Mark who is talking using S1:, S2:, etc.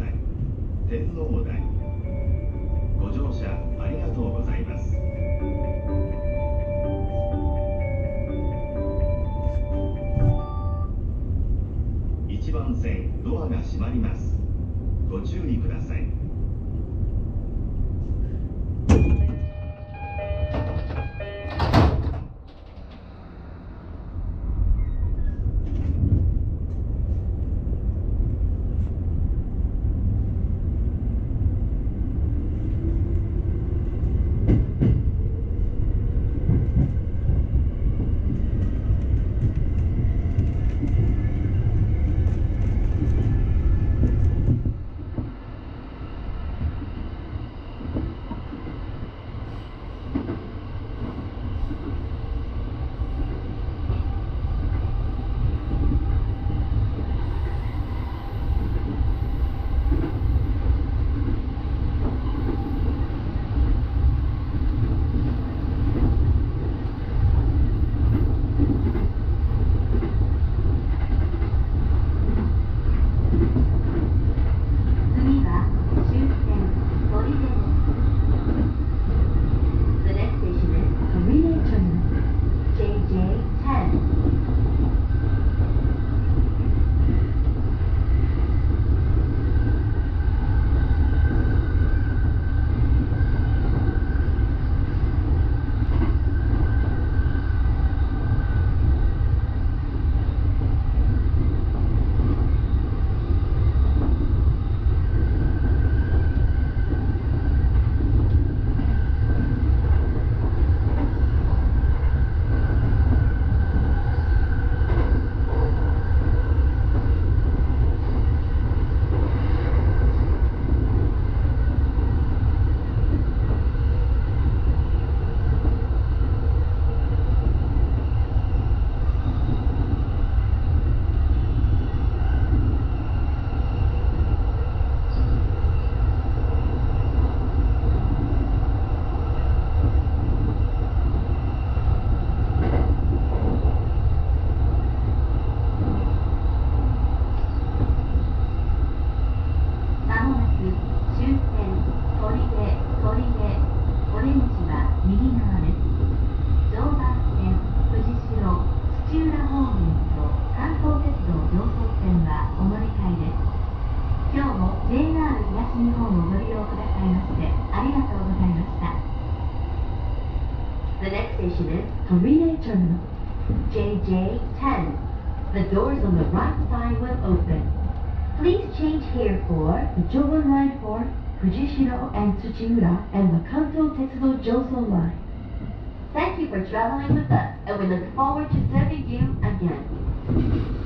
S1: 台鉄道台ご乗車ありがとうございます。1番線ドアが閉まります。ご注意ください。
S2: The next station is
S3: Toride Terminal.
S2: JJ10 The doors on the right side will open. Please change here for
S3: the Joban Line for Fujishiro and Tsuchiura and the Kanto Tetsudo Joso Line.
S2: Thank you for traveling with us and we look forward to serving you again.